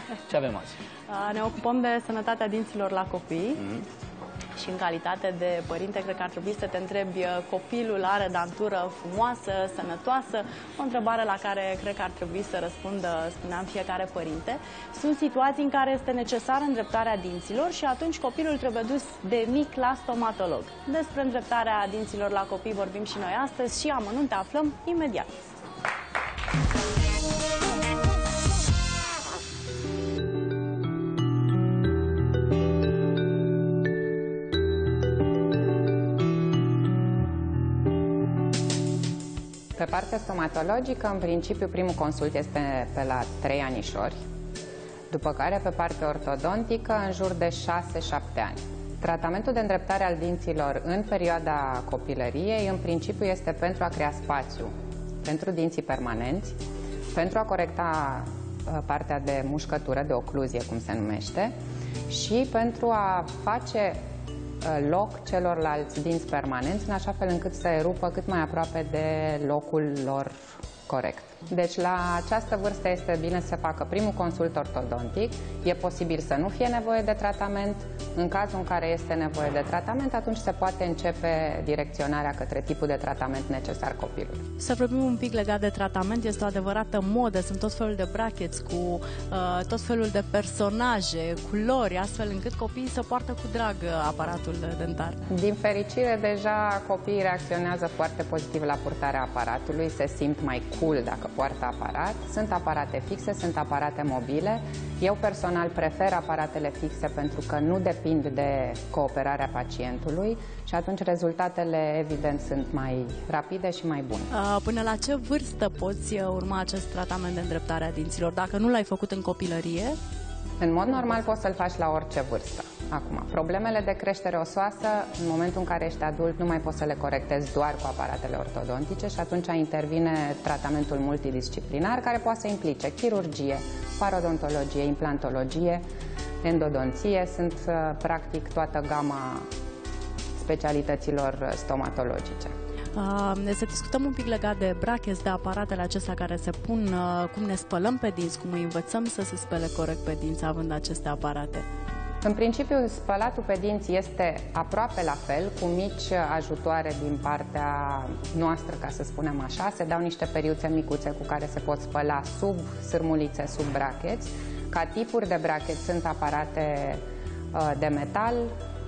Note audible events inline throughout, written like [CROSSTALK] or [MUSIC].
[LAUGHS] Ce avem azi? Ne ocupăm de sănătatea dinților la copii. Mm -hmm. Și în calitate de părinte, cred că ar trebui să te întrebi copilul are dantură frumoasă, sănătoasă? O întrebare la care cred că ar trebui să răspundă, spuneam, fiecare părinte. Sunt situații în care este necesară îndreptarea dinților și atunci copilul trebuie dus de mic la stomatolog. Despre îndreptarea dinților la copii vorbim și noi astăzi și amănunte aflăm imediat. Pe partea stomatologică, în principiu, primul consult este pe la 3 anișori, după care pe partea ortodontică în jur de 6-7 ani. Tratamentul de îndreptare al dinților în perioada copilăriei, în principiu, este pentru a crea spațiu pentru dinții permanenți, pentru a corecta uh, partea de mușcătură, de ocluzie, cum se numește, și pentru a face Uh, loc celorlalți dinți permanenți, în așa fel încât să erupă cât mai aproape de locul lor corect. Deci la această vârstă este bine să facă primul consult ortodontic. E posibil să nu fie nevoie de tratament. În cazul în care este nevoie de tratament, atunci se poate începe direcționarea către tipul de tratament necesar copilului. Să vorbim un pic legat de tratament. Este o adevărată modă. Sunt tot felul de brackets cu uh, tot felul de personaje, culori, astfel încât copiii să poartă cu drag aparatul dentar. Din fericire, deja copiii reacționează foarte pozitiv la purtarea aparatului, se simt mai cool dacă poartă aparat. Sunt aparate fixe, sunt aparate mobile. Eu personal prefer aparatele fixe pentru că nu depind de cooperarea pacientului și atunci rezultatele, evident, sunt mai rapide și mai bune. Până la ce vârstă poți uh, urma acest tratament de îndreptare a dinților? Dacă nu l-ai făcut în copilărie? În mod normal poți să-l faci la orice vârstă. Acum, problemele de creștere osoasă, în momentul în care ești adult, nu mai poți să le corectezi doar cu aparatele ortodontice și atunci intervine tratamentul multidisciplinar care poate să implice chirurgie, parodontologie, implantologie, endodonție, sunt uh, practic toată gama specialităților stomatologice. Uh, să discutăm un pic legat de braches, de aparatele acestea care se pun, uh, cum ne spălăm pe dinți, cum îi învățăm să se spele corect pe dinți având aceste aparate. În principiu, spălatul pe dinți este aproape la fel, cu mici ajutoare din partea noastră, ca să spunem așa. Se dau niște periuțe micuțe cu care se pot spăla sub sârmulițe, sub bracheți. Ca tipuri de bracheți sunt aparate uh, de metal,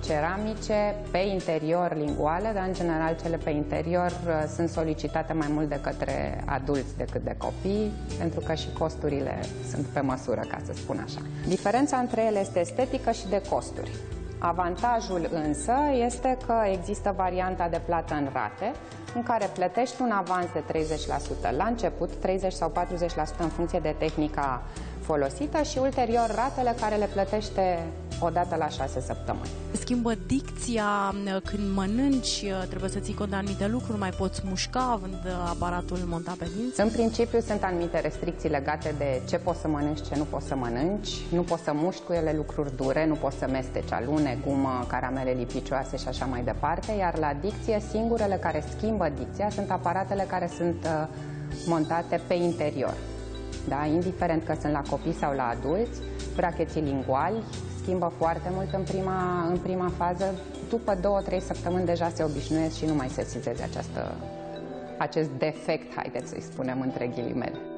ceramice, pe interior linguale, dar în general cele pe interior uh, sunt solicitate mai mult de către adulți decât de copii, pentru că și costurile sunt pe măsură, ca să spun așa. Diferența între ele este estetică și de costuri. Avantajul însă este că există varianta de plată în rate, în care plătești un avans de 30% la început, 30 sau 40% în funcție de tehnica folosită și ulterior ratele care le plătește odată la șase săptămâni. Schimbă dicția când mănânci, trebuie să ții cont de anumite lucruri, mai poți mușca având aparatul montat pe dinți? În principiu sunt anumite restricții legate de ce poți să mănânci, ce nu poți să mănânci, nu poți să muști cu ele lucruri dure, nu poți să mesteci alune, gumă, caramele lipicioase și așa mai departe, iar la dicție, singurele care schimbă dicția sunt aparatele care sunt uh, montate pe interior da? indiferent că sunt la copii sau la adulți, bracheții linguali schimbă foarte mult în prima, în prima fază. După două, trei săptămâni deja se obișnuiesc și nu mai sesizeze această, acest defect, haideți să-i spunem între ghilimele.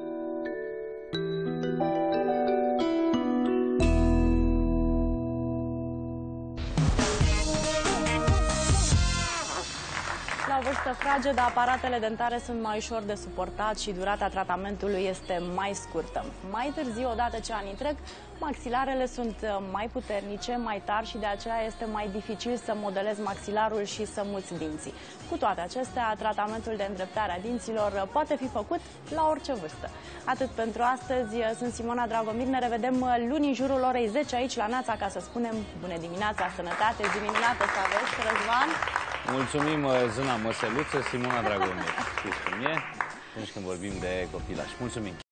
La o vârstă fragedă, aparatele dentare sunt mai ușor de suportat și durata tratamentului este mai scurtă. Mai târziu, odată ce anii trec, maxilarele sunt uh, mai puternice, mai tari și de aceea este mai dificil să modelezi maxilarul și să muți dinții. Cu toate acestea, tratamentul de îndreptare a dinților uh, poate fi făcut la orice vârstă. Atât pentru astăzi, uh, sunt Simona Dragomir, ne revedem luni în jurul orei 10 aici la Nața ca să spunem bună dimineața, sănătate, zi minunată să aveți, Răzvan! Mulțumim, Zâna Măsăluță, Simona Dragomir. Știți cum e? Atunci când vorbim de copilași. Mulțumim!